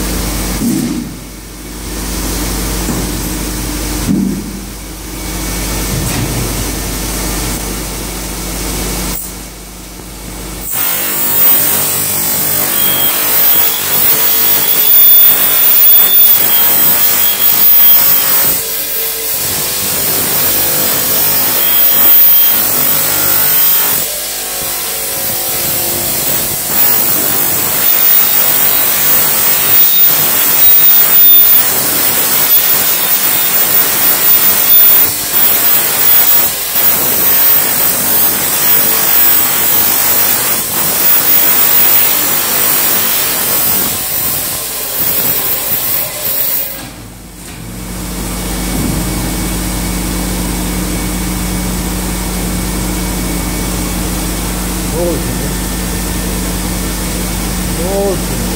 Thank you. そうですね。そうす